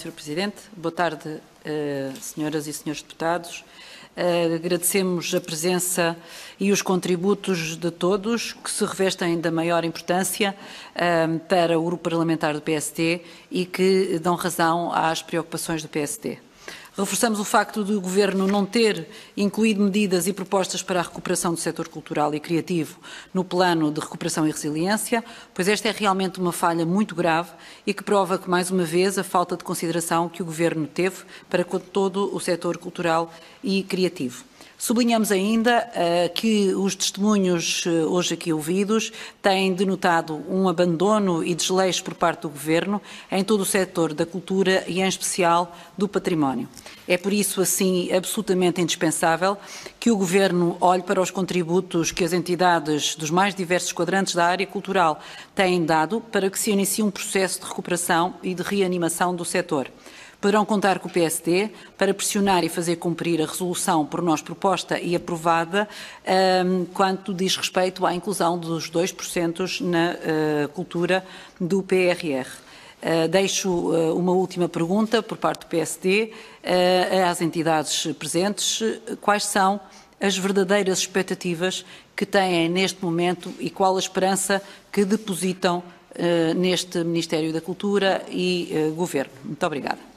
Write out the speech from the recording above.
Sr. Presidente. Boa tarde, uh, senhoras e senhores deputados. Uh, agradecemos a presença e os contributos de todos, que se revestem da maior importância uh, para o Grupo Parlamentar do PSD e que dão razão às preocupações do PSD. Reforçamos o facto de o Governo não ter incluído medidas e propostas para a recuperação do setor cultural e criativo no plano de recuperação e resiliência, pois esta é realmente uma falha muito grave e que prova que, mais uma vez, a falta de consideração que o Governo teve para com todo o setor cultural e criativo. Sublinhamos ainda uh, que os testemunhos uh, hoje aqui ouvidos têm denotado um abandono e desleixo por parte do Governo em todo o setor da cultura e, em especial, do património. É por isso, assim, absolutamente indispensável que o Governo olhe para os contributos que as entidades dos mais diversos quadrantes da área cultural têm dado para que se inicie um processo de recuperação e de reanimação do setor. Poderão contar com o PSD para pressionar e fazer cumprir a resolução por nós proposta e aprovada um, quanto diz respeito à inclusão dos 2% na uh, cultura do PRR. Uh, deixo uh, uma última pergunta por parte do PSD às entidades presentes. Quais são as verdadeiras expectativas que têm neste momento e qual a esperança que depositam neste Ministério da Cultura e Governo? Muito obrigada.